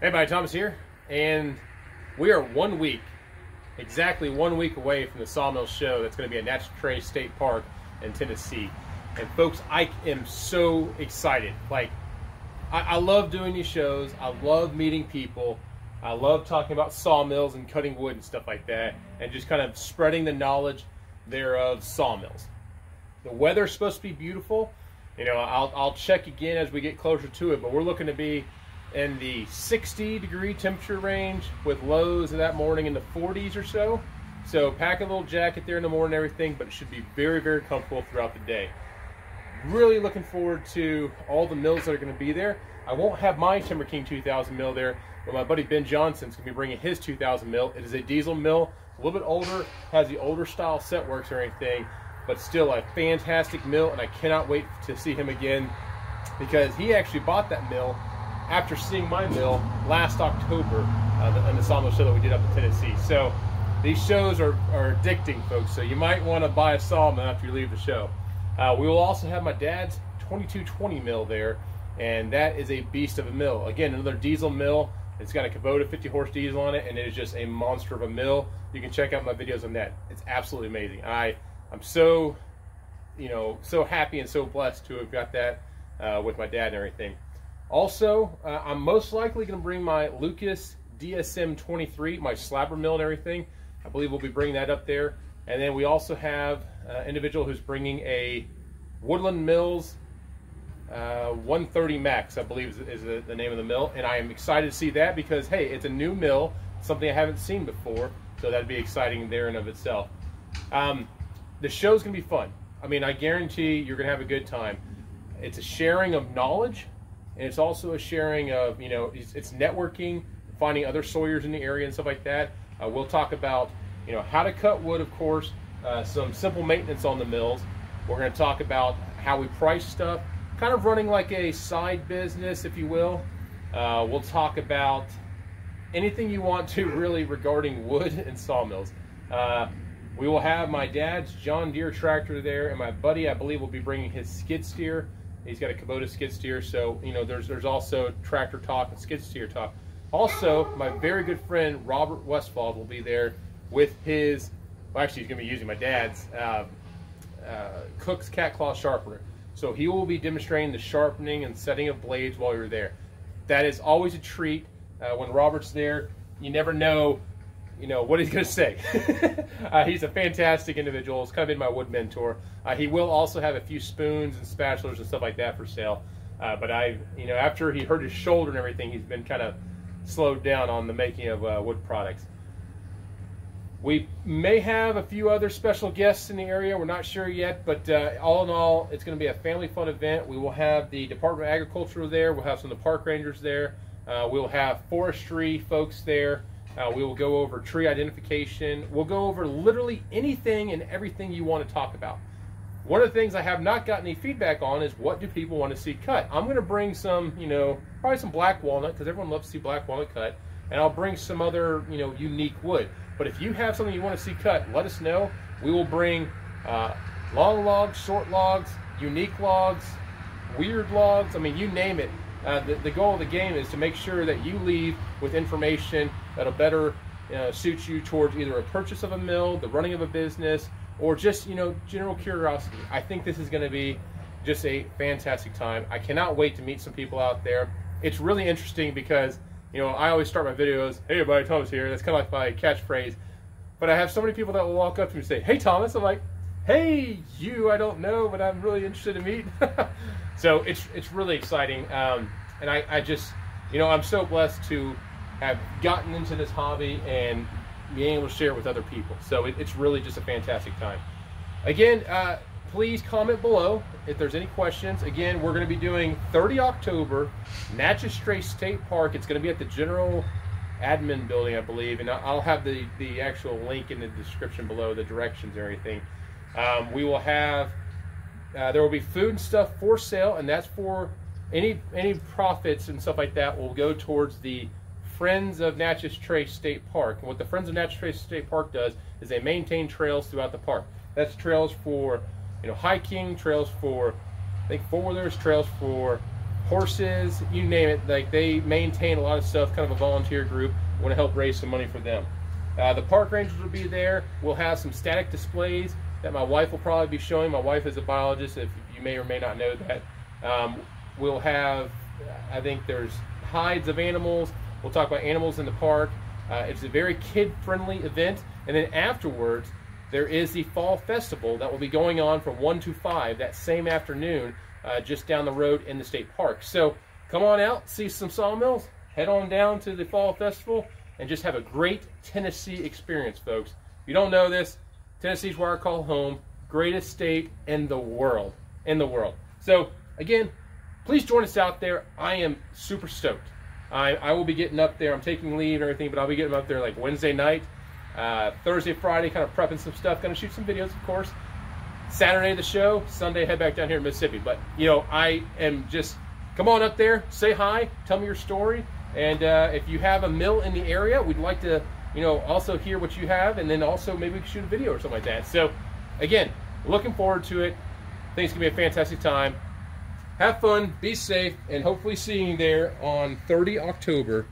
Hey, everybody, Thomas here, and we are one week, exactly one week away from the Sawmill Show that's going to be at Natchez Trace State Park in Tennessee. And folks, I am so excited. Like, I, I love doing these shows. I love meeting people. I love talking about sawmills and cutting wood and stuff like that, and just kind of spreading the knowledge thereof sawmills. The weather's supposed to be beautiful. You know, I'll, I'll check again as we get closer to it, but we're looking to be in the 60 degree temperature range with lows that morning in the 40s or so. So pack a little jacket there in the morning everything, but it should be very, very comfortable throughout the day. Really looking forward to all the mills that are going to be there. I won't have my Timber King 2000 mill there, but my buddy Ben Johnson's going to be bringing his 2000 mill. It is a diesel mill, a little bit older, has the older style set works or anything, but still a fantastic mill, and I cannot wait to see him again because he actually bought that mill after seeing my mill last October uh, the, on the sawmill show that we did up in Tennessee. So these shows are, are addicting, folks. So you might want to buy a sawmill after you leave the show. Uh, we will also have my dad's 2220 mill there, and that is a beast of a mill. Again, another diesel mill. It's got a Kubota 50 horse diesel on it, and it is just a monster of a mill. You can check out my videos on that. It's absolutely amazing. I I'm so you know so happy and so blessed to have got that uh, with my dad and everything. Also, uh, I'm most likely going to bring my Lucas DSM 23, my slabber mill and everything. I believe we'll be bringing that up there. And then we also have an individual who's bringing a Woodland Mills uh, 130 Max, I believe is, is the, the, name of the mill. And I am excited to see that because, hey, it's a new mill, something I haven't seen before. So that'd be exciting there in of itself. Um, the show's going to be fun. I mean, I guarantee you're going to have a good time. It's a sharing of knowledge and it's also a sharing of you know it's, it's networking, finding other sawyers in the area and stuff like that. Uh, we'll talk about you know how to cut wood, of course, uh, some simple maintenance on the mills. We're going to talk about how we price stuff, kind of running like a side business, if you will. Uh, we'll talk about anything you want to really regarding wood and sawmills. Uh, we will have my dad's John Deere tractor there, and my buddy, I believe, will be bringing his skid steer. He's got a Kubota skid steer, so you know there's there's also tractor talk and skid steer talk. Also, my very good friend Robert Westfall will be there with his. Well, actually, he's going to be using my dad's uh, uh, Cook's Cat Claw sharpener. So he will be demonstrating the sharpening and setting of blades while you're there. That is always a treat uh, when Robert's there. You never know you know, what he's going to say. uh, he's a fantastic individual. He's kind of been my wood mentor. Uh, he will also have a few spoons and spatulas and stuff like that for sale. Uh, but I, you know, after he hurt his shoulder and everything, he's been kind of slowed down on the making of uh, wood products. We may have a few other special guests in the area. We're not sure yet, but uh, all in all, it's going to be a family fun event. We will have the Department of Agriculture there. We'll have some of the park rangers there. Uh, we'll have forestry folks there. Uh, we will go over tree identification. We'll go over literally anything and everything you want to talk about. One of the things I have not gotten any feedback on is what do people want to see cut. I'm going to bring some, you know, probably some black walnut because everyone loves to see black walnut cut, and I'll bring some other, you know, unique wood. But if you have something you want to see cut, let us know. We will bring uh, long logs, short logs, unique logs, weird logs. I mean, you name it. Uh, the, the goal of the game is to make sure that you leave with information that'll better uh, suit you towards either a purchase of a mill, the running of a business, or just you know general curiosity. I think this is going to be just a fantastic time. I cannot wait to meet some people out there. It's really interesting because you know I always start my videos, "Hey everybody, Thomas here." That's kind of like my catchphrase. But I have so many people that will walk up to me and say, "Hey Thomas," I'm like, "Hey you, I don't know, but I'm really interested to meet." so it's it's really exciting, um, and I, I just you know I'm so blessed to have gotten into this hobby and being able to share it with other people. So it, it's really just a fantastic time. Again, uh, please comment below if there's any questions. Again, we're going to be doing 30 October, Natchez Trace State Park. It's going to be at the General Admin Building, I believe, and I'll have the, the actual link in the description below, the directions or everything. Um, we will have, uh, there will be food and stuff for sale, and that's for any any profits and stuff like that will go towards the Friends of Natchez Trace State Park. And what the Friends of Natchez Trace State Park does is they maintain trails throughout the park. That's trails for you know hiking, trails for I think four wheelers, trails for horses, you name it. Like they maintain a lot of stuff, kind of a volunteer group. want to help raise some money for them. Uh, the park rangers will be there. We'll have some static displays that my wife will probably be showing. My wife is a biologist, if you may or may not know that. Um, we'll have, I think there's hides of animals. We'll talk about animals in the park. Uh, it's a very kid-friendly event. And then afterwards, there is the Fall Festival that will be going on from 1 to 5 that same afternoon uh, just down the road in the state park. So come on out, see some sawmills, head on down to the Fall Festival, and just have a great Tennessee experience, folks. If you don't know this, Tennessee's where I call home, greatest state in the world, in the world. So again, please join us out there. I am super stoked. I, I will be getting up there. I'm taking leave and everything, but I'll be getting up there like Wednesday night, uh, Thursday, Friday, kind of prepping some stuff. Going to shoot some videos, of course. Saturday the show. Sunday head back down here in Mississippi. But you know, I am just come on up there, say hi, tell me your story, and uh, if you have a mill in the area, we'd like to you know also hear what you have, and then also maybe we can shoot a video or something like that. So again, looking forward to it. I think it's gonna be a fantastic time. Have fun, be safe, and hopefully seeing you there on 30 October,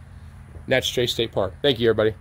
Natchez Trace State Park. Thank you, everybody.